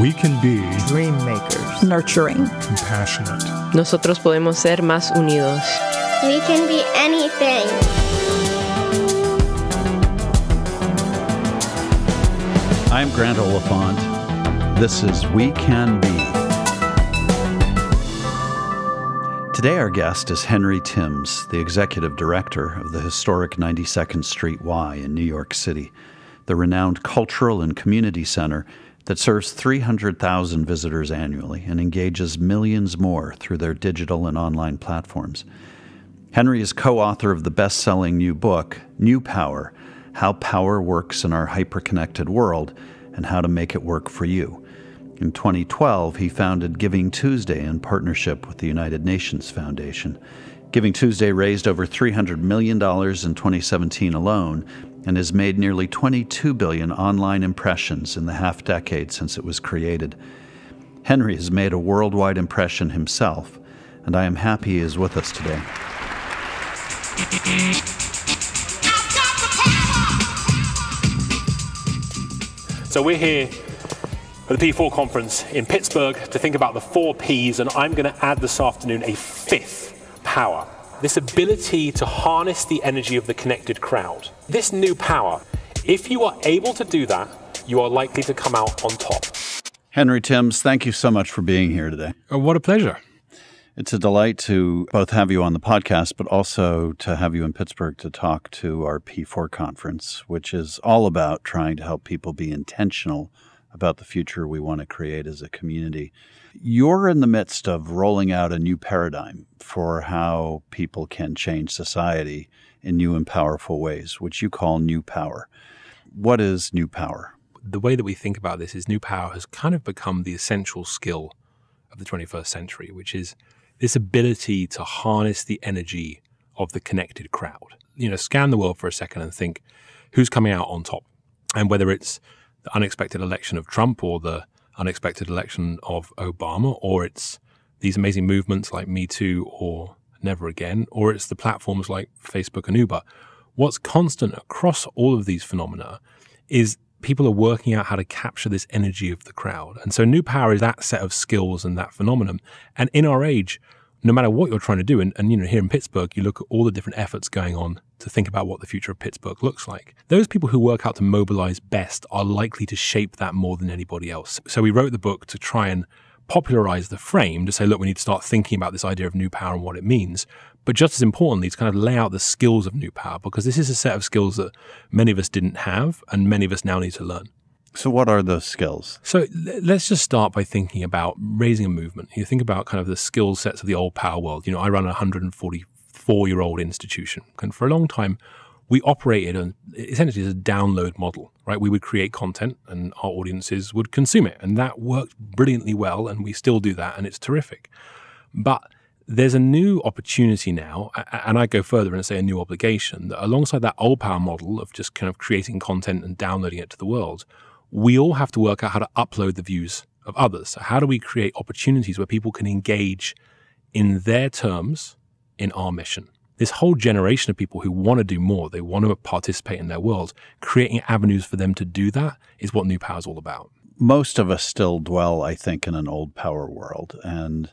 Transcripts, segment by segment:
We can be dream makers, nurturing, compassionate. Nosotros podemos ser más unidos. We can be anything. I'm Grant Oliphant. This is We Can Be. Today, our guest is Henry Timms, the executive director of the historic 92nd Street Y in New York City, the renowned cultural and community center that serves 300,000 visitors annually and engages millions more through their digital and online platforms. Henry is co author of the best selling new book, New Power How Power Works in Our Hyperconnected World and How to Make It Work for You. In 2012, he founded Giving Tuesday in partnership with the United Nations Foundation. Giving Tuesday raised over $300 million in 2017 alone and has made nearly 22 billion online impressions in the half decade since it was created. Henry has made a worldwide impression himself, and I am happy he is with us today. So we're here at the P4 conference in Pittsburgh to think about the four Ps, and I'm going to add this afternoon a fifth power. This ability to harness the energy of the connected crowd. This new power, if you are able to do that, you are likely to come out on top. Henry Timms, thank you so much for being here today. Oh, what a pleasure. It's a delight to both have you on the podcast, but also to have you in Pittsburgh to talk to our P4 conference, which is all about trying to help people be intentional about the future we want to create as a community. You're in the midst of rolling out a new paradigm for how people can change society in new and powerful ways, which you call new power. What is new power? The way that we think about this is new power has kind of become the essential skill of the 21st century, which is this ability to harness the energy of the connected crowd. You know, scan the world for a second and think who's coming out on top. And whether it's the unexpected election of Trump or the unexpected election of Obama, or it's these amazing movements like Me Too or Never Again, or it's the platforms like Facebook and Uber. What's constant across all of these phenomena is people are working out how to capture this energy of the crowd. And so new power is that set of skills and that phenomenon. And in our age, no matter what you're trying to do, and, and you know, here in Pittsburgh, you look at all the different efforts going on to think about what the future of Pittsburgh looks like. Those people who work out to mobilize best are likely to shape that more than anybody else. So we wrote the book to try and popularize the frame to say, look, we need to start thinking about this idea of new power and what it means. But just as importantly, to kind of lay out the skills of new power, because this is a set of skills that many of us didn't have and many of us now need to learn. So, what are those skills? So, let's just start by thinking about raising a movement. You think about kind of the skill sets of the old power world. You know, I run a 144 year old institution, and for a long time, we operated on, essentially as a download model, right? We would create content and our audiences would consume it. And that worked brilliantly well. And we still do that. And it's terrific. But there's a new opportunity now, and I go further and say a new obligation that alongside that old power model of just kind of creating content and downloading it to the world, we all have to work out how to upload the views of others. So, how do we create opportunities where people can engage in their terms in our mission? This whole generation of people who want to do more, they want to participate in their world, creating avenues for them to do that is what New Power is all about. Most of us still dwell, I think, in an old power world. And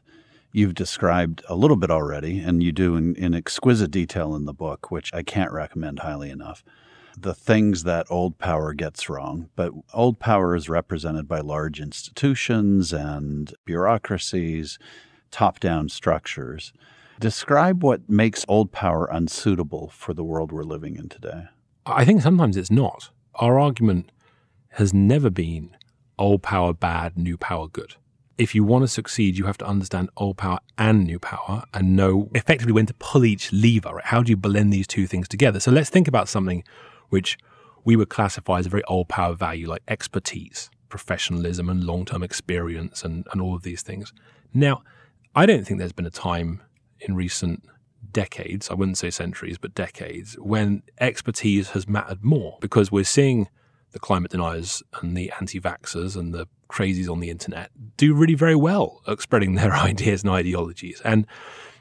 you've described a little bit already, and you do in, in, exquisite detail in the book, which I can't recommend highly enough. The things that old power gets wrong, but old power is represented by large institutions and bureaucracies, top down structures. Describe what makes old power unsuitable for the world we're living in today. I think sometimes it's not. Our argument has never been old power bad, new power good if you want to succeed, you have to understand old power and new power and know effectively when to pull each lever. Right? How do you blend these two things together? So let's think about something which we would classify as a very old power value, like expertise, professionalism, and long term experience, and, and all of these things. Now, I don't think there's been a time in recent decades, I wouldn't say centuries, but decades, when expertise has mattered more because we're seeing the climate deniers and the anti vaxxers and the crazies on the internet do really very well at spreading their ideas and ideologies. And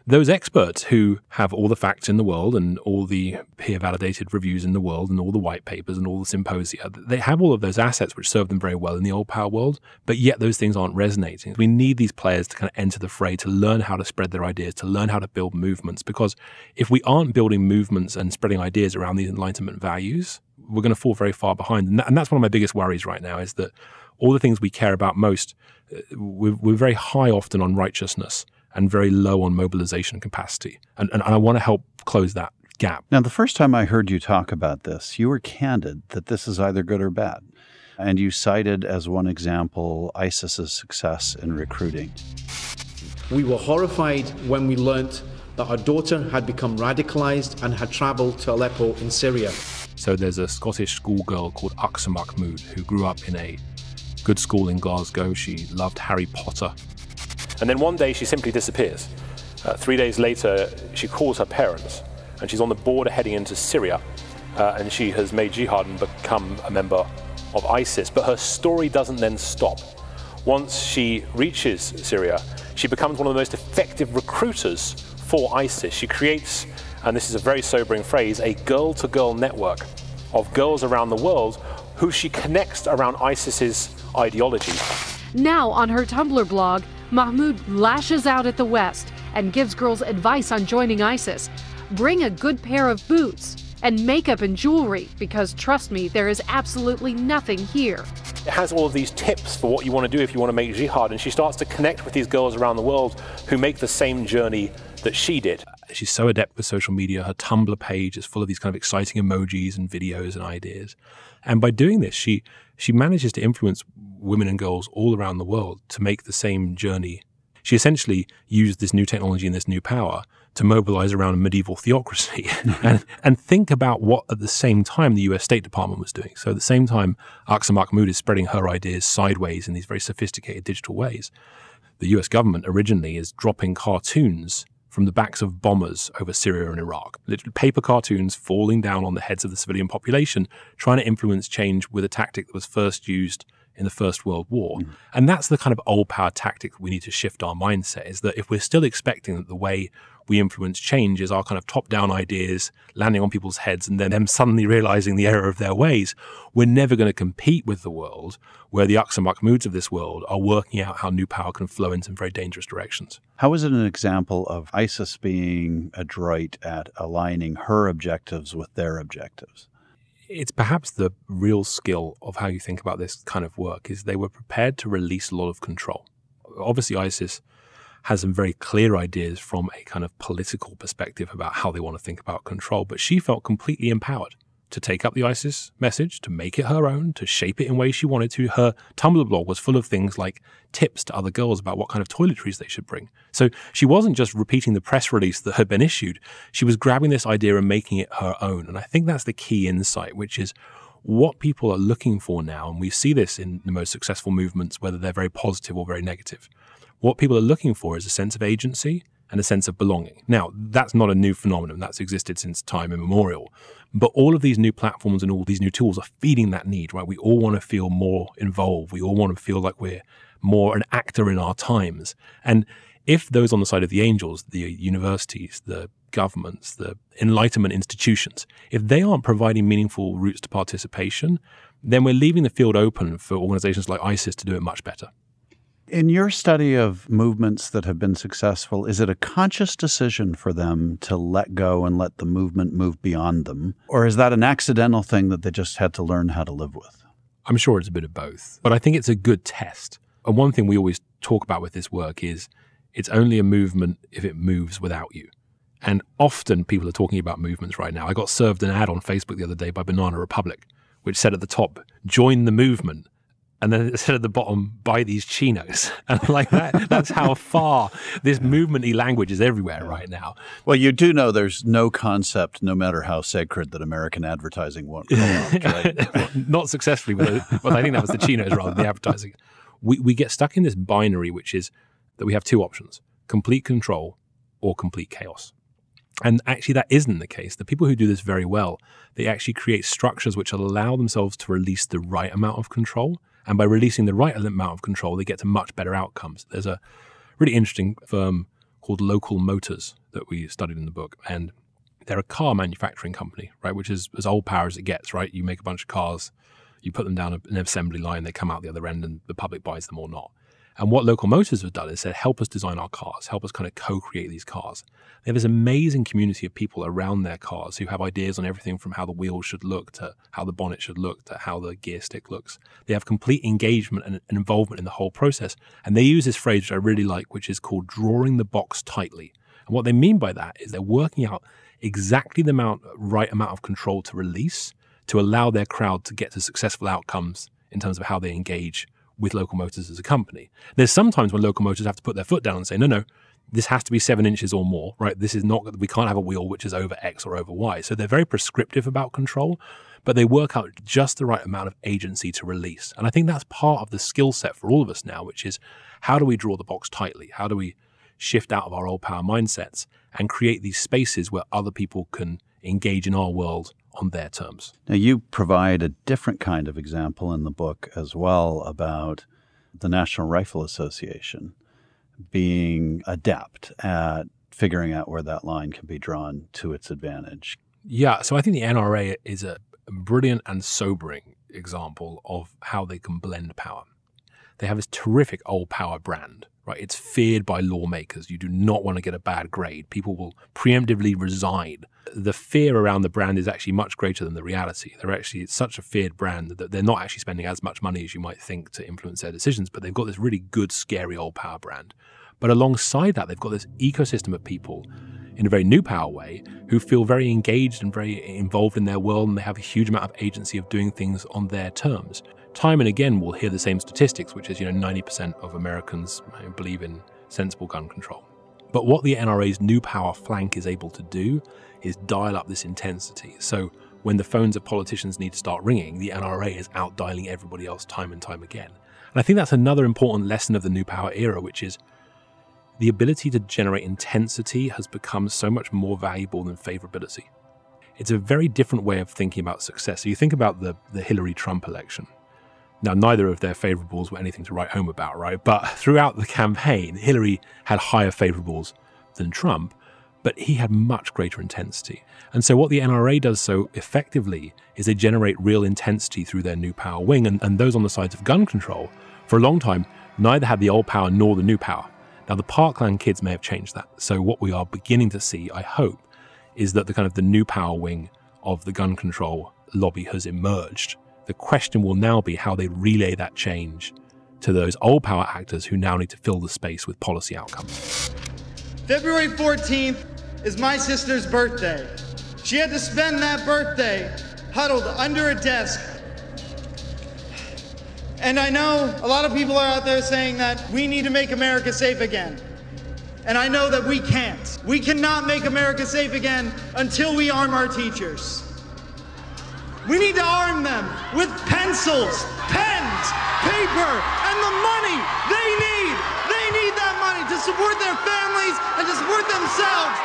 those experts who have all the facts in the world and all the peer validated reviews in the world and all the white papers and all the symposia, they have all of those assets which serve them very well in the old power world, but yet those things aren't resonating. We need these players to kind of enter the fray, to learn how to spread their ideas, to learn how to build movements. Because if we aren't building movements and spreading ideas around these enlightenment values, we're going to fall very far behind. And, that, and that's one of my biggest worries right now is that all the things we care about most, uh, we're, we're very high often on righteousness and very low on mobilization capacity. And, and, and I want to help close that gap. Now, the first time I heard you talk about this, you were candid that this is either good or bad. And you cited as one example ISIS's success in recruiting. We were horrified when we learnt that our daughter had become radicalized and had traveled to Aleppo in Syria. So there's a Scottish schoolgirl called Aqsa Mahmood who grew up in a good school in Glasgow. She loved Harry Potter and then one day she simply disappears. Uh, three days later, she calls her parents, and she's on the border heading into Syria, uh, and she has made jihad and become a member of ISIS. But her story doesn't then stop. Once she reaches Syria, she becomes one of the most effective recruiters for ISIS. She creates, and this is a very sobering phrase, a girl to girl network of girls around the world who she connects around ISIS's ideology. Now, on her Tumblr blog, Mahmood lashes out at the West and gives girls advice on joining ISIS. Bring a good pair of boots and makeup and jewelry because trust me, there is absolutely nothing here. It has all of these tips for what you want to do if you want to make jihad, and she starts to connect with these girls around the world who make the same journey that she did. She's so adept with social media. Her Tumblr page is full of these kind of exciting emojis and videos and ideas. And by doing this, she she manages to influence women and girls all around the world to make the same journey. She essentially used this new technology and this new power to mobilize around a medieval theocracy and, and think about what at the same time the US State Department was doing. So at the same time, Aqsa Mahmood is spreading her ideas sideways in these very sophisticated digital ways. The US government originally is dropping cartoons from the backs of bombers over Syria and Iraq. Literally paper cartoons falling down on the heads of the civilian population, trying to influence change with a tactic that was first used in the First World War. Mm. And that's the kind of old power tactic we need to shift our mindset is that if we're still expecting that the way we influence change is our kind of top down ideas landing on people's heads and then them suddenly realizing the error of their ways, we're never going to compete with the world where the Aqsa Mahmoods of this world are working out how new power can flow in some very dangerous directions. How is it an example of ISIS being adroit at aligning her objectives with their objectives? it's perhaps the real skill of how you think about this kind of work is they were prepared to release a lot of control. Obviously, ISIS has some very clear ideas from a kind of political perspective about how they want to think about control, but she felt completely empowered to take up the ISIS message, to make it her own, to shape it in ways she wanted to. Her Tumblr blog was full of things like tips to other girls about what kind of toiletries they should bring. So she wasn't just repeating the press release that had been issued, she was grabbing this idea and making it her own. And I think that's the key insight, which is what people are looking for now. And we see this in the most successful movements, whether they're very positive or very negative. What people are looking for is a sense of agency and a sense of belonging. Now, that's not a new phenomenon, that's existed since time immemorial. But all of these new platforms and all these new tools are feeding that need, right? We all want to feel more involved. We all want to feel like we're more an actor in our times. And if those on the side of the angels, the universities, the governments, the enlightenment institutions, if they aren't providing meaningful routes to participation, then we're leaving the field open for organizations like ISIS to do it much better. In your study of movements that have been successful, is it a conscious decision for them to let go and let the movement move beyond them? Or is that an accidental thing that they just had to learn how to live with? I'm sure it's a bit of both, but I think it's a good test. And one thing we always talk about with this work is it's only a movement if it moves without you. And often people are talking about movements right now. I got served an ad on Facebook the other day by Banana Republic, which said at the top, join the movement and then it said at the bottom, buy these chinos. And like that, that's how far this movementy language is everywhere right now. Well, you do know there's no concept, no matter how sacred, that American advertising won't right? Not successfully, but well, I think that was the chinos rather than the advertising. We, we get stuck in this binary, which is that we have two options complete control or complete chaos. And actually, that isn't the case. The people who do this very well, they actually create structures which allow themselves to release the right amount of control and by releasing the right amount of control, they get to much better outcomes. There's a really interesting firm called Local Motors that we studied in the book. And they're a car manufacturing company, right? Which is as old power as it gets, right? You make a bunch of cars, you put them down an assembly line, they come out the other end, and the public buys them or not. And what Local Motors have done is said, help us design our cars, help us kind of co-create these cars. They have this amazing community of people around their cars who have ideas on everything from how the wheels should look to how the bonnet should look to how the gear stick looks. They have complete engagement and, and involvement in the whole process. And they use this phrase, which I really like, which is called drawing the box tightly. And what they mean by that is they're working out exactly the amount, right amount of control to release to allow their crowd to get to successful outcomes in terms of how they engage with local motors as a company. There's sometimes when local motors have to put their foot down and say, no, no, this has to be seven inches or more, right? This is not, we can't have a wheel which is over X or over Y. So they're very prescriptive about control, but they work out just the right amount of agency to release. And I think that's part of the skill set for all of us now, which is how do we draw the box tightly? How do we shift out of our old power mindsets and create these spaces where other people can engage in our world on their terms. Now, you provide a different kind of example in the book as well about the National Rifle Association being adept at figuring out where that line can be drawn to its advantage. Yeah, so I think the NRA is a brilliant and sobering example of how they can blend power. They have this terrific old power brand, right? It's feared by lawmakers. You do not want to get a bad grade. People will preemptively resign the fear around the brand is actually much greater than the reality. They're actually it's such a feared brand that they're not actually spending as much money as you might think to influence their decisions, but they've got this really good, scary old power brand. But alongside that, they've got this ecosystem of people in a very new power way who feel very engaged and very involved in their world and they have a huge amount of agency of doing things on their terms. Time and again, we'll hear the same statistics, which is, you know, 90% of Americans believe in sensible gun control. But what the NRA's new power flank is able to do is dial up this intensity. So when the phones of politicians need to start ringing, the NRA is out dialing everybody else time and time again. And I think that's another important lesson of the new power era, which is the ability to generate intensity has become so much more valuable than favorability. It's a very different way of thinking about success. So you think about the, the Hillary Trump election. Now, neither of their favorables were anything to write home about, right? But throughout the campaign, Hillary had higher favorables than Trump but he had much greater intensity. And so, what the NRA does so effectively is they generate real intensity through their new power wing. And, and those on the sides of gun control, for a long time, neither had the old power nor the new power. Now, the Parkland kids may have changed that. So, what we are beginning to see, I hope, is that the kind of the new power wing of the gun control lobby has emerged. The question will now be how they relay that change to those old power actors who now need to fill the space with policy outcomes. February 14th is my sister's birthday. She had to spend that birthday huddled under a desk. And I know a lot of people are out there saying that we need to make America safe again. And I know that we can't. We cannot make America safe again until we arm our teachers. We need to arm them with pencils, pens, paper, and the money they need. They need that money to support their families and to support themselves.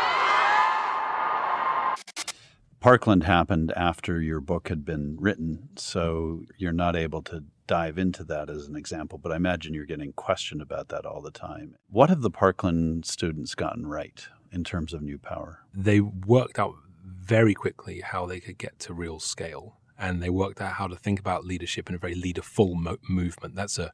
Parkland happened after your book had been written, so you're not able to dive into that as an example, but I imagine you're getting questioned about that all the time. What have the Parkland students gotten right in terms of new power? They worked out very quickly how they could get to real scale, and they worked out how to think about leadership in a very leaderful mo- movement. That's a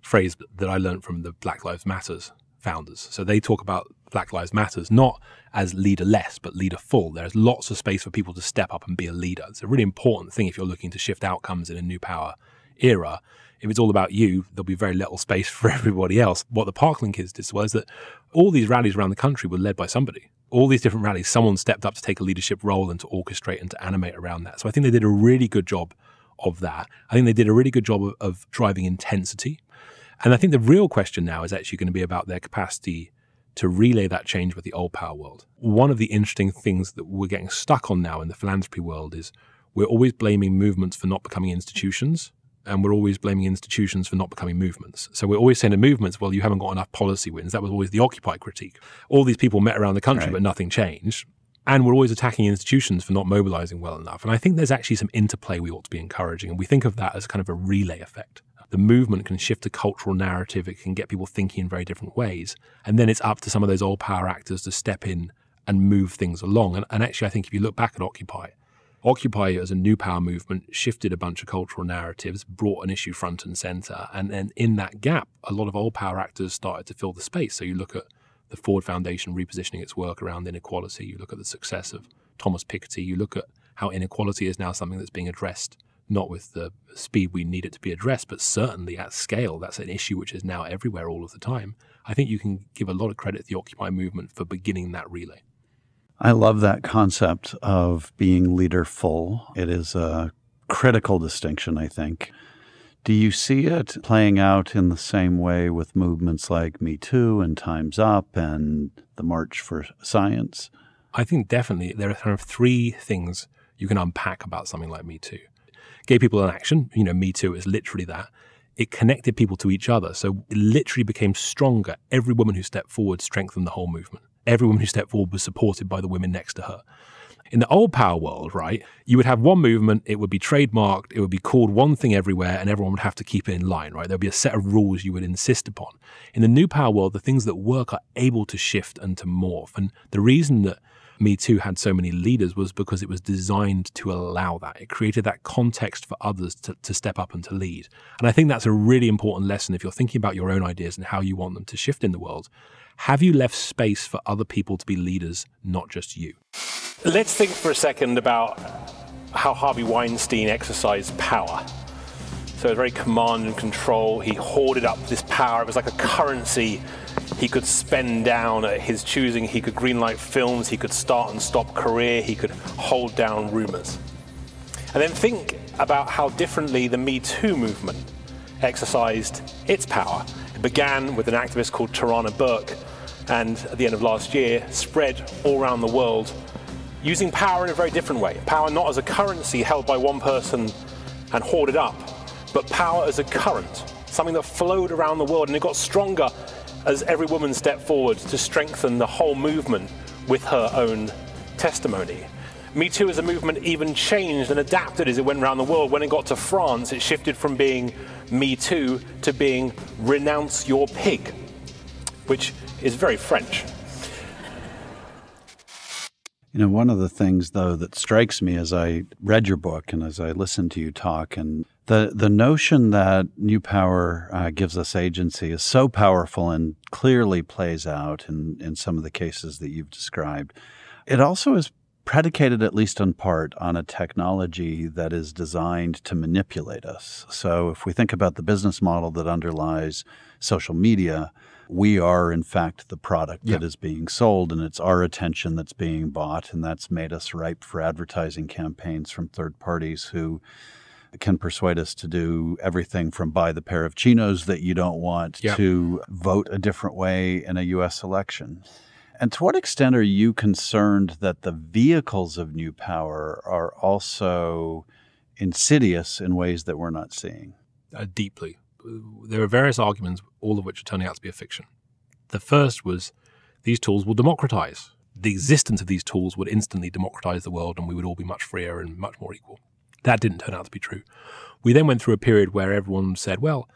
phrase that I learned from the Black Lives Matters founders. So they talk about Black Lives Matters not as leader less, but leader full. There's lots of space for people to step up and be a leader. It's a really important thing if you're looking to shift outcomes in a new power era. If it's all about you, there'll be very little space for everybody else. What the Parkland kids did is that all these rallies around the country were led by somebody. All these different rallies, someone stepped up to take a leadership role and to orchestrate and to animate around that. So I think they did a really good job of that. I think they did a really good job of, of driving intensity. And I think the real question now is actually going to be about their capacity to relay that change with the old power world. One of the interesting things that we're getting stuck on now in the philanthropy world is we're always blaming movements for not becoming institutions. And we're always blaming institutions for not becoming movements. So we're always saying to movements, well, you haven't got enough policy wins. That was always the Occupy critique. All these people met around the country, right. but nothing changed. And we're always attacking institutions for not mobilizing well enough. And I think there's actually some interplay we ought to be encouraging. And we think of that as kind of a relay effect. the movement can shift a cultural narrative. It can get people thinking in very different ways. And then it's up to some of those old power actors to step in and move things along. And, and actually, I think if you look back at Occupy, Occupy as a new power movement shifted a bunch of cultural narratives, brought an issue front and center. And then in that gap, a lot of old power actors started to fill the space. So you look at the Ford Foundation repositioning its work around inequality, you look at the success of Thomas Piketty, you look at how inequality is now something that's being addressed not with the speed we need it to be addressed, but certainly at scale. That's an issue which is now everywhere all of the time. I think you can give a lot of credit to the Occupy movement for beginning that relay. I love that concept of being leaderful. It is a critical distinction, I think. Do you see it playing out in the same way with movements like Me Too and Time's Up and the March for Science? I think definitely there are kind of three things you can unpack about something like Me Too. Gay people in action, you know, Me Too is literally that. It connected people to each other. So it literally became stronger. Every woman who stepped forward strengthened the whole movement. Every woman who stepped forward was supported by the women next to her. In the old power world, right, you would have one movement, it would be trademarked, it would be called one thing everywhere, and everyone would have to keep it in line, right? There'd be a set of rules you would insist upon. In the new power world, the things that work are able to shift and to morph. And the reason that me Too had so many leaders was because it was designed to allow that. It created that context for others to, to step up and to lead. And I think that's a really important lesson if you're thinking about your own ideas and how you want them to shift in the world. Have you left space for other people to be leaders, not just you? Let's think for a second about how Harvey Weinstein exercised power. So, very command and control. He hoarded up this power. It was like a currency he could spend down at his choosing. He could greenlight films. He could start and stop career. He could hold down rumors. And then think about how differently the Me Too movement exercised its power. It began with an activist called Tarana Burke, and at the end of last year, spread all around the world using power in a very different way. Power not as a currency held by one person and hoarded up, but power as a current, something that flowed around the world and it got stronger as every woman stepped forward to strengthen the whole movement with her own testimony. Me Too as a movement even changed and adapted as it went around the world. When it got to France, it shifted from being Me Too to being Renounce Your Pig, which is very French. You know, one of the things, though, that strikes me as I read your book and as I listened to you talk and the the notion that new power uh, gives us agency is so powerful and clearly plays out in in some of the cases that you've described. It also is predicated at least in part on a technology that is designed to manipulate us. So if we think about the business model that underlies social media, we are in fact the product yeah. that is being sold and it's our attention that's being bought and that's made us ripe for advertising campaigns from third parties who can persuade us to do everything from buy the pair of chinos that you don't want yep. to vote a different way in a U.S. election. And to what extent are you concerned that the vehicles of new power are also insidious in ways that we're not seeing? Uh, deeply. There are various arguments, all of which are turning out to be a fiction. The first was these tools will democratize. The existence of these tools would instantly democratize the world and we would all be much freer and much more equal. That didn't turn out to be true. We then went through a period where everyone said, well,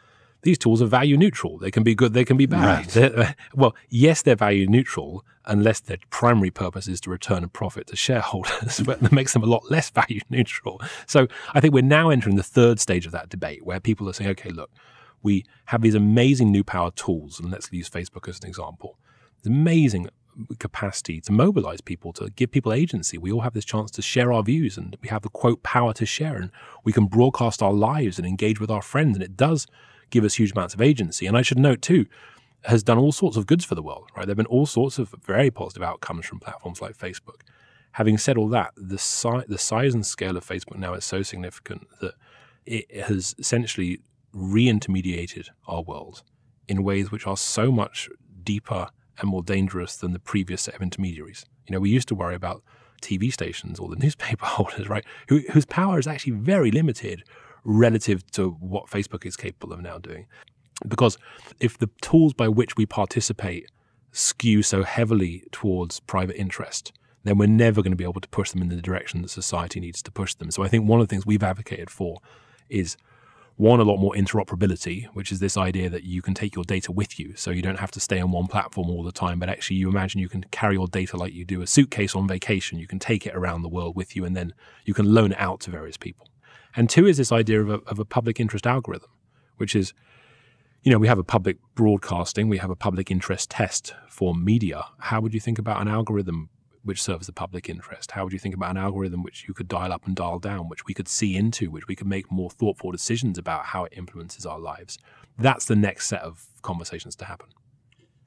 these tools are value neutral. They can be good, they can be bad. Right. well, yes, they're value neutral unless their primary purpose is to return a profit to shareholders, but that makes them a lot less value neutral. So I think we're now entering the third stage of that debate where people are saying, okay, look, we have these amazing new power tools, and let's use Facebook as an example. It's amazing capacity to mobilize people, to give people agency. We all have this chance to share our views and we have the quote power to share and we can broadcast our lives and engage with our friends. And it does give us huge amounts of agency. And I should note too, has done all sorts of goods for the world, right? There have been all sorts of very positive outcomes from platforms like Facebook. Having said all that, the, si- the size and scale of Facebook now is so significant that it has essentially re-intermediated our world in ways which are so much deeper and more dangerous than the previous set of intermediaries. You know, we used to worry about TV stations or the newspaper holders, right, Who, whose power is actually very limited relative to what Facebook is capable of now doing. Because if the tools by which we participate skew so heavily towards private interest, then we're never going to be able to push them in the direction that society needs to push them. So I think one of the things we've advocated for is one, a lot more interoperability, which is this idea that you can take your data with you. So you don't have to stay on one platform all the time, but actually you imagine you can carry your data like you do a suitcase on vacation. You can take it around the world with you and then you can loan it out to various people. And two is this idea of a, of a public interest algorithm, which is, you know, we have a public broadcasting, we have a public interest test for media. How would you think about an algorithm which serves the public interest? How would you think about an algorithm which you could dial up and dial down, which we could see into, which we could make more thoughtful decisions about how it influences our lives? That's the next set of conversations to happen.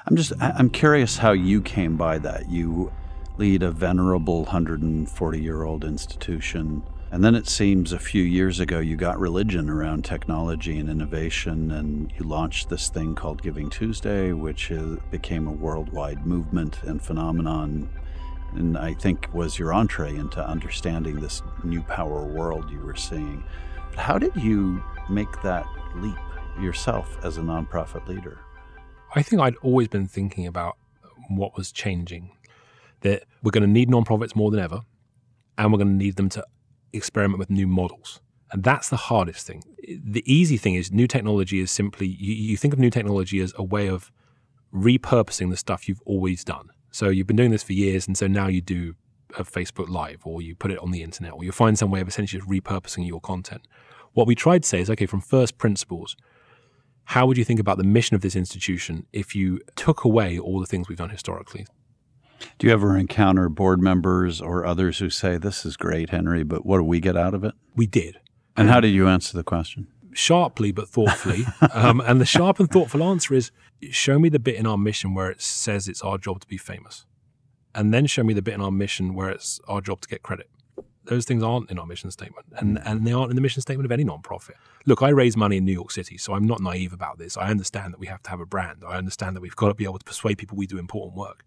I'm just I'm curious how you came by that. You lead a venerable 140 year old institution. And then it seems a few years ago you got religion around technology and innovation, and you launched this thing called Giving Tuesday, which became a worldwide movement and phenomenon and I think was your entree into understanding this new power world you were seeing. But how did you make that leap yourself as a nonprofit leader? I think I'd always been thinking about what was changing. That we're going to need nonprofits more than ever, and we're going to need them to experiment with new models. And that's the hardest thing. The easy thing is new technology is simply, you, you think of new technology as a way of repurposing the stuff you've always done. So you've been doing this for years, and so now you do a Facebook Live or you put it on the internet or you find some way of essentially repurposing your content. What we tried to say is okay, from first principles, how would you think about the mission of this institution if you took away all the things we've done historically? Do you ever encounter board members or others who say, This is great, Henry, but what do we get out of it? We did. And how did you answer the question? Sharply but thoughtfully. um, and the sharp and thoughtful answer is show me the bit in our mission where it says it's our job to be famous. And then show me the bit in our mission where it's our job to get credit. Those things aren't in our mission statement, and, and they aren't in the mission statement of any nonprofit. Look, I raise money in New York City, so I'm not naive about this. I understand that we have to have a brand. I understand that we've got to be able to persuade people we do important work.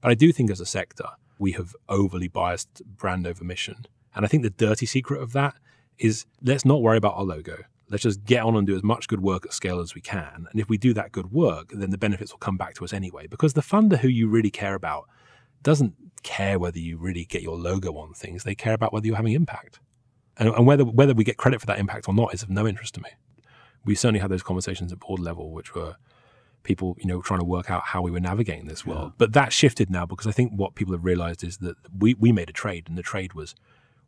But I do think as a sector, we have overly biased brand over mission. And I think the dirty secret of that is let's not worry about our logo. Let's just get on and do as much good work at scale as we can. And if we do that good work, then the benefits will come back to us anyway. Because the funder who you really care about doesn't care whether you really get your logo on things. They care about whether you're having impact. And, and whether whether we get credit for that impact or not is of no interest to me. We certainly had those conversations at board level, which were people, you know, trying to work out how we were navigating this world. Yeah. But that shifted now because I think what people have realized is that we, we made a trade, and the trade was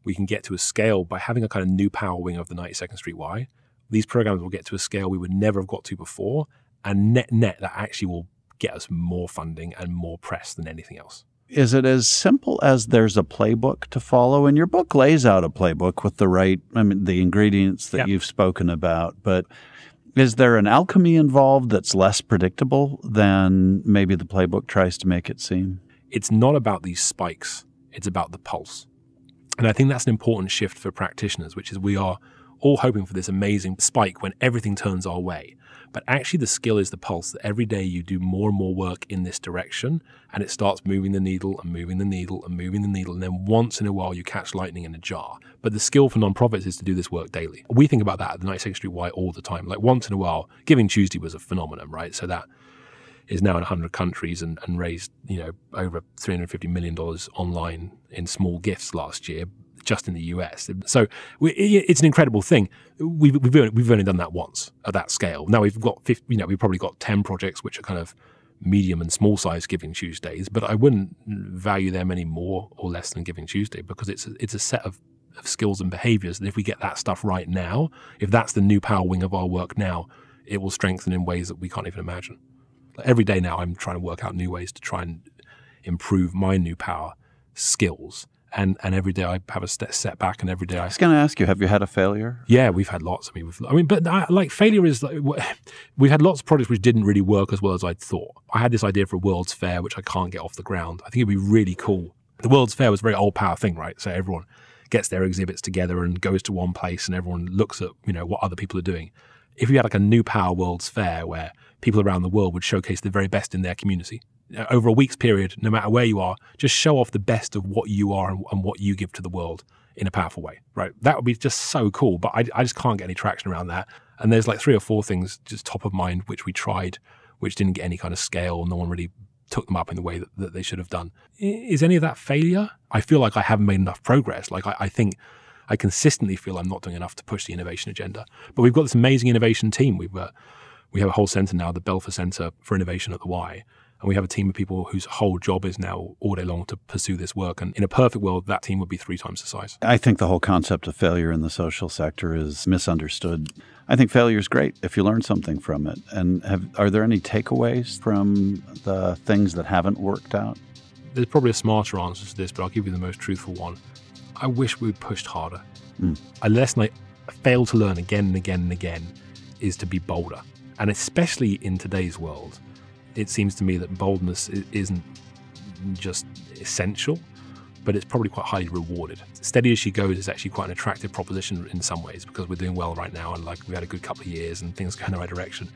we can get to a scale by having a kind of new power wing of the 92nd Street Y these programs will get to a scale we would never have got to before. And net net, that actually will get us more funding and more press than anything else. Is it as simple as there's a playbook to follow? And your book lays out a playbook with the right, I mean, the ingredients that yep. you've spoken about. But is there an alchemy involved that's less predictable than maybe the playbook tries to make it seem? It's not about these spikes, it's about the pulse. And I think that's an important shift for practitioners, which is we are all hoping for this amazing spike when everything turns our way. But actually, the skill is the pulse that every day you do more and more work in this direction, and it starts moving the needle and moving the needle and moving the needle. And then once in a while, you catch lightning in a jar. But the skill for nonprofits is to do this work daily. We think about that at the 92nd Street Y all the time. Like once in a while, Giving Tuesday was a phenomenon, right? So that is now in 100 countries and, and raised, you know, over $350 million online in small gifts last year just in the US. So we, it's an incredible thing. We've, we've, only, we've only done that once at that scale. Now we've got, 50, you know, we've probably got 10 projects which are kind of medium and small size Giving Tuesdays, but I wouldn't value them any more or less than Giving Tuesday because it's a, it's a set of, of skills and behaviors. And if we get that stuff right now, if that's the new power wing of our work now, it will strengthen in ways that we can't even imagine. Like every day now, I'm trying to work out new ways to try and improve my new power skills and and every day I have a setback, and every day I. I was going to ask you, have you had a failure? Yeah, we've had lots. I mean, I mean, but I, like failure is like we've had lots of projects which didn't really work as well as I'd thought. I had this idea for a World's Fair, which I can't get off the ground. I think it'd be really cool. The World's Fair was a very old power thing, right? So everyone gets their exhibits together and goes to one place, and everyone looks at you know what other people are doing. If you had like a new power World's Fair where people around the world would showcase the very best in their community, over a week's period, no matter where you are, just show off the best of what you are and, and, what you give to the world in a powerful way, right? That would be just so cool. But I, I just can't get any traction around that. And there's like three or four things just top of mind which we tried, which didn't get any kind of scale. No one really took them up in the way that, that they should have done. Is any of that failure? I feel like I haven't made enough progress. Like I, I think I consistently feel I'm not doing enough to push the innovation agenda. But we've got this amazing innovation team. We've uh, we have a whole center now, the Belfer Center for Innovation at the Y. And we have a team of people whose whole job is now all day long to pursue this work. And in a perfect world, that team would be three times the size. I think the whole concept of failure in the social sector is misunderstood. I think failure is great if you learn something from it. And have, are there any takeaways from the things that haven't worked out? There's probably a smarter answer to this, but I'll give you the most truthful one. I wish we'd pushed harder. Mm. A lesson I fail to learn again and again and again is to be bolder. And especially in today's world, it seems to me that boldness isn't just essential, but it's probably quite highly rewarded. Steady as she goes is actually quite an attractive proposition in some ways because we're doing well right now and like we had a good couple of years and things go in the right direction.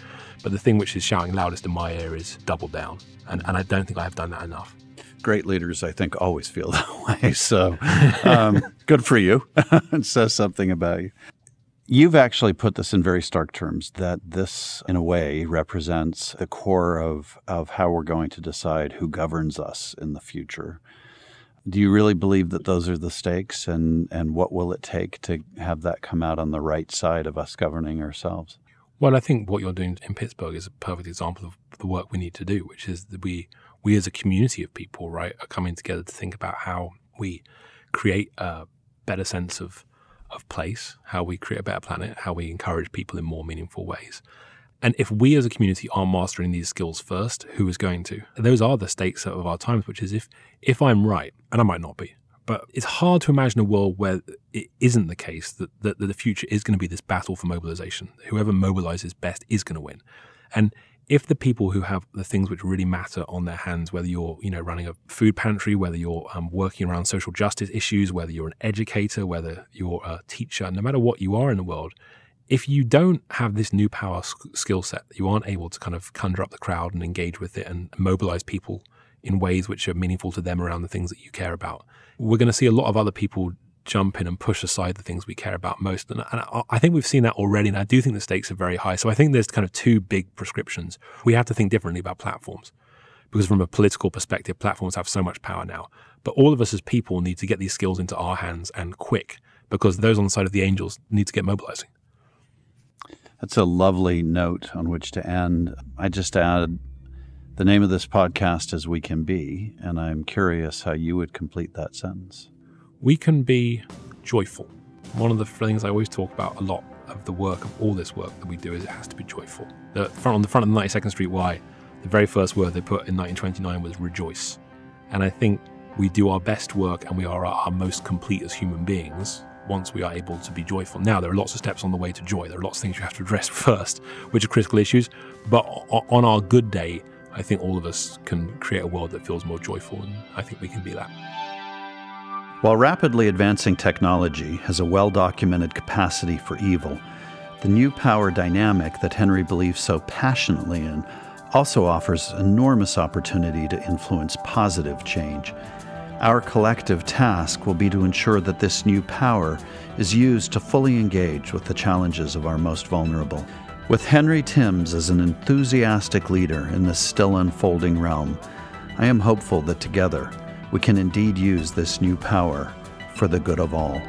But the thing which is shouting loudest in my ear is double down. And, and I don't think I have done that enough. Great leaders, I think, always feel that way. So um, good for you. it says something about you. You've actually put this in very stark terms that this, in a way, represents the core of, of how we're going to decide who governs us in the future. Do you really believe that those are the stakes, and, and what will it take to have that come out on the right side of us governing ourselves? Well, I think what you're doing in Pittsburgh is a perfect example of the work we need to do, which is that we, we as a community of people, right, are coming together to think about how we create a better sense of of place, how we create a better planet, how we encourage people in more meaningful ways. And if we as a community are mastering these skills first, who is going to? Those are the stakes of our times, which is if if I'm right, and I might not be, but it's hard to imagine a world where it isn't the case that, that, that the future is going to be this battle for mobilization. Whoever mobilizes best is going to win. And if the people who have the things which really matter on their hands, whether you're you know running a food pantry, whether you're um, working around social justice issues, whether you're an educator, whether you're a teacher, no matter what you are in the world, if you don't have this new power skill set, you aren't able to kind of conjure up the crowd and engage with it and mobilize people in ways which are meaningful to them around the things that you care about. We're going to see a lot of other people jump in and push aside the things we care about most. And, and I, I think we've seen that already. And I do think the stakes are very high. So I think there's kind of two big prescriptions. We have to think differently about platforms because from a political perspective, platforms have so much power now. But all of us as people need to get these skills into our hands and quick because those on the side of the angels need to get mobilizing. That's a lovely note on which to end. I just add the name of this podcast is We Can Be, and I'm curious how you would complete that sentence we can be joyful. One of the things I always talk about a lot of the work of all this work that we do is it has to be joyful. The front, on the front of the 92nd Street Y, the very first word they put in 1929 was rejoice. And I think we do our best work and we are our most complete as human beings once we are able to be joyful. Now, there are lots of steps on the way to joy. There are lots of things you have to address first, which are critical issues. But on our good day, I think all of us can create a world that feels more joyful, and I think we can be that. While rapidly advancing technology has a well documented capacity for evil, the new power dynamic that Henry believes so passionately in also offers enormous opportunity to influence positive change. Our collective task will be to ensure that this new power is used to fully engage with the challenges of our most vulnerable. With Henry Timms as an enthusiastic leader in this still unfolding realm, I am hopeful that together we can indeed use this new power for the good of all.